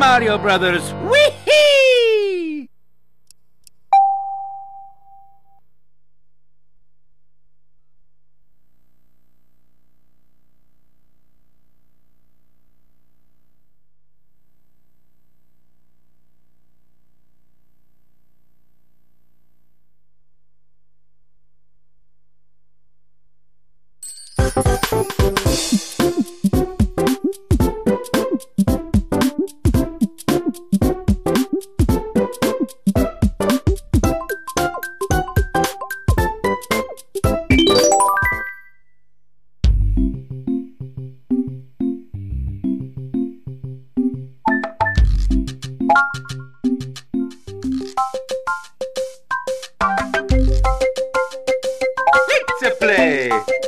Mario Brothers. Whee! Play.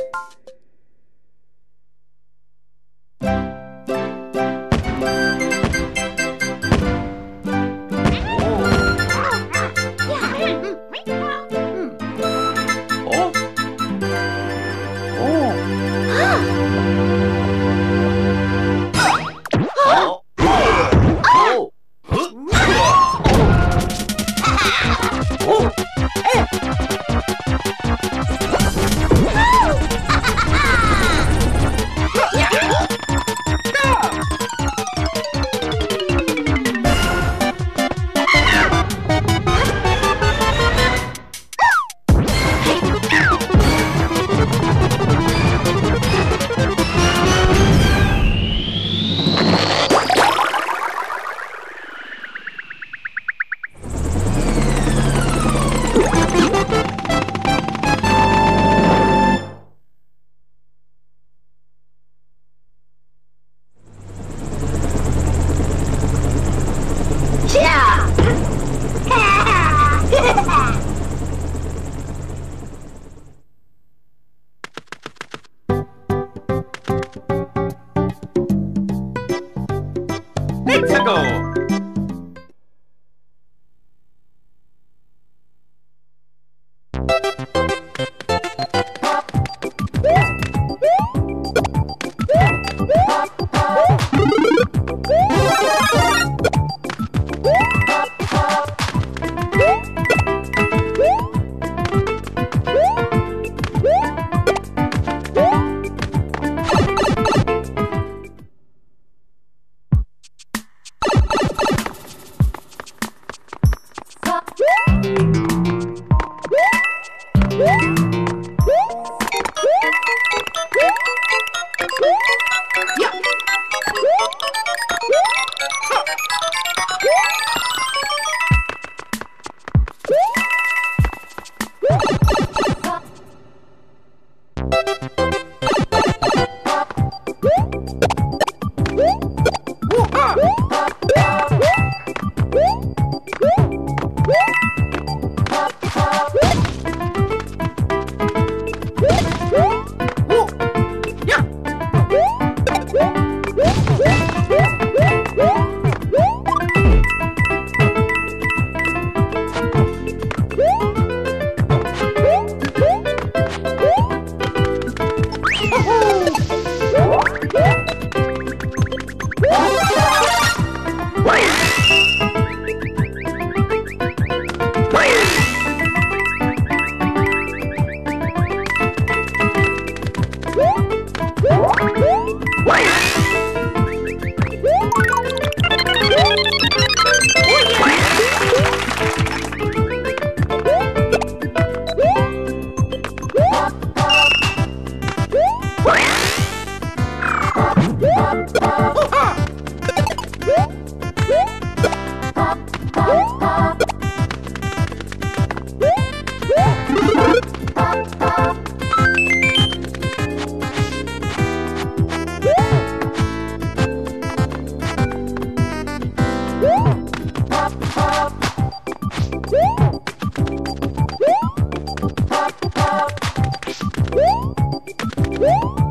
Woo!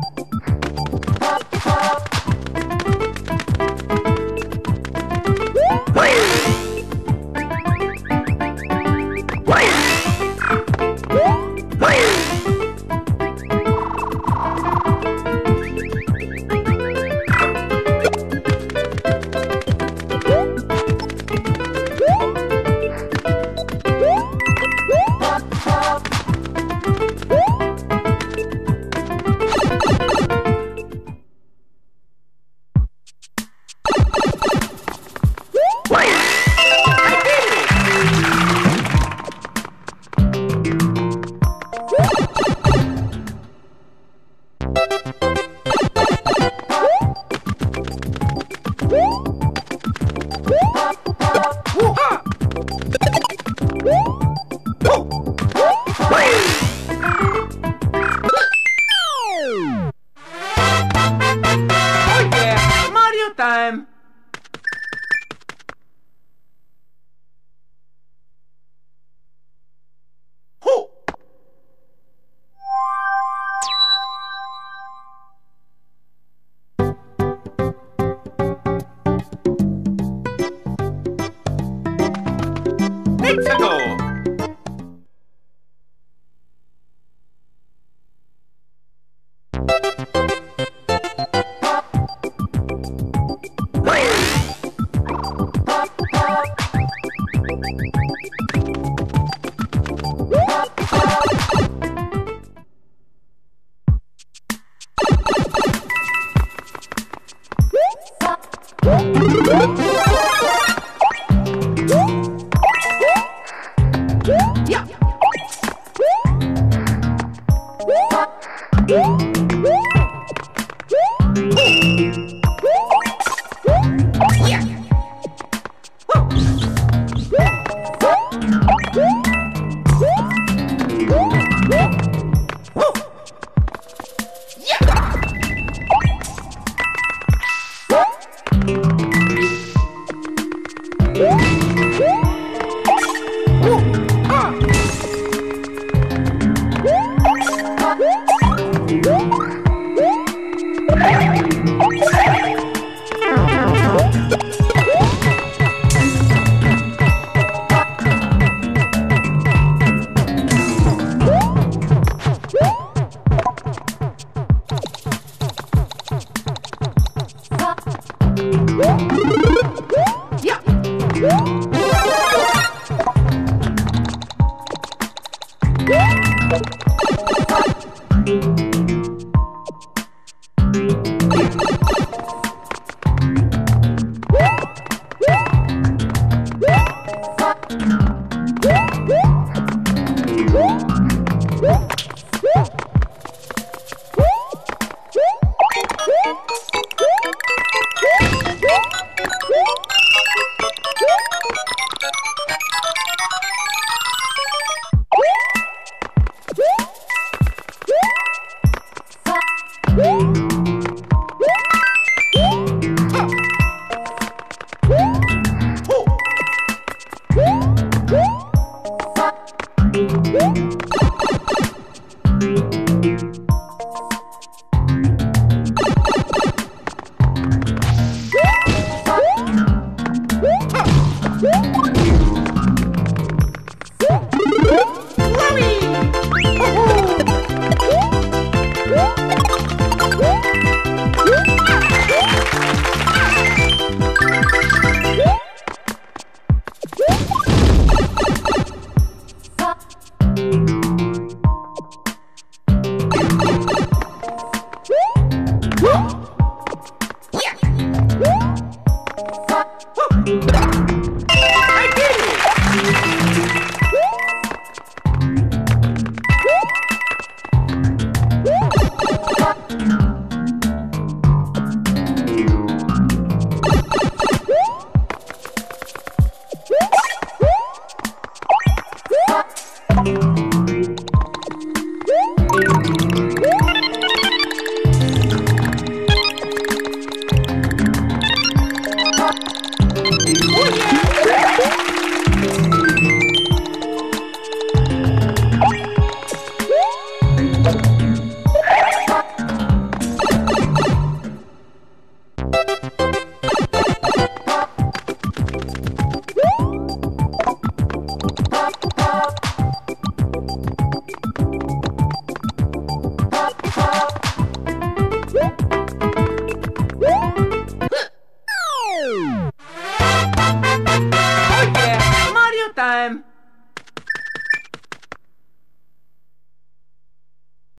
Música